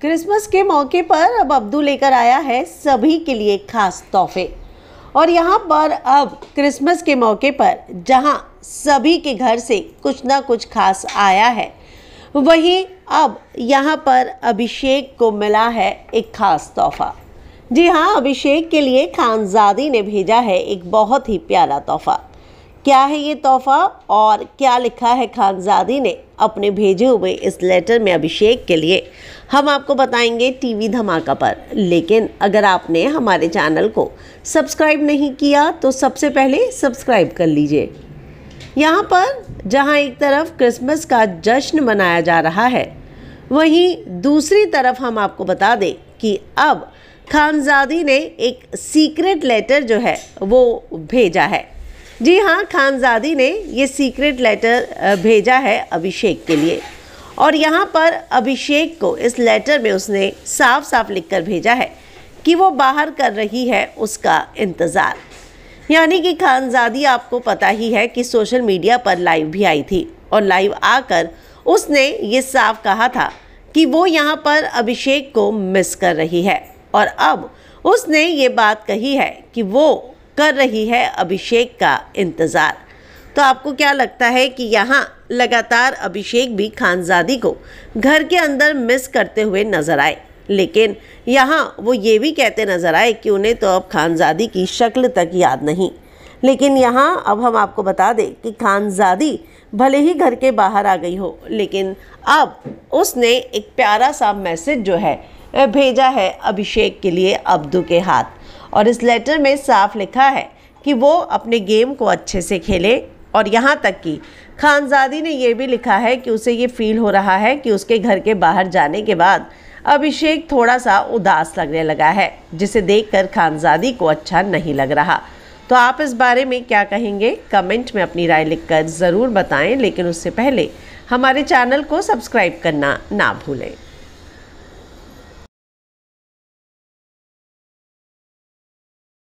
Christmas के मौके पर अब अब्दू लेकर आया है सभी के लिए खास तोहफे। और यहाँ पर अब क्रिसमस के मौके पर जहाँ सभी के घर से कुछ ना कुछ खास आया है, वहीं अब यहाँ पर अभिषेक को मिला है एक खास तोहफा। जी हाँ अभिषेक के लिए खानजादी ने भेजा है एक बहुत ही प्यारा तोहफा। क्या है ये तोहफा? और क्या लिखा है खानजादी ने अपने भेजे हुए इस लेटर में अभिषेक के लिए? हम आपको बताएँगे टीवी धमाका पर। लेकिन अगर आपने हमारे चैनल को सब्सक्राइब नहीं किया तो सबसे पहले सब्सक्राइब कर लीजिए। यहाँ पर, जहाँ एक तरफ़ क्रिसमस का जश्न मनाया जा रहा है, वहीं दूसरी तरफ़ हम आपको बता दें कि अब खानजादी ने एक सीक्रेट लेटर जो है, वो भेजा है। जी हाँ खानजादी ने ये सीक्रेट लेटर भेजा है अभिषेक के लिए। और यहाँ पर अभिषेक को इस लेटर में उसने साफ़ साफ़ लिख कर भेजा है कि वो बाहर कर रही है उसका इंतज़ार। यानी कि खानजादी आपको पता ही है कि सोशल मीडिया पर लाइव भी आई थी और लाइव आकर उसने ये साफ़ कहा था कि वो यहाँ पर अभिषेक को मिस कर रही है। और अब उसने ये बात कही है कि वो कर रही है अभिषेक का इंतज़ार। तो आपको क्या लगता है कि यहाँ लगातार अभिषेक भी खानजादी को घर के अंदर मिस करते हुए नज़र आए? लेकिन यहाँ वो ये भी कहते नज़र आए कि उन्हें तो अब खानजादी की शक्ल तक याद नहीं। लेकिन यहाँ अब हम आपको बता दें कि खानजादी भले ही घर के बाहर आ गई हो, लेकिन अब उसने एक प्यारा सा मैसेज जो है, भेजा है अभिषेक के लिए अब्दू के हाथ। और इस लेटर में साफ़ लिखा है कि वो अपने गेम को अच्छे से खेले और यहाँ तक कि खानजादी ने यह भी लिखा है कि उसे ये फील हो रहा है कि उसके घर के बाहर जाने के बाद अभिषेक थोड़ा सा उदास लगने लगा है, जिसे देखकर खानजादी को अच्छा नहीं लग रहा। तो आप इस बारे में क्या कहेंगे? कमेंट में अपनी राय लिखकर ज़रूर बताएँ, लेकिन उससे पहले हमारे चैनल को सब्सक्राइब करना ना भूलें।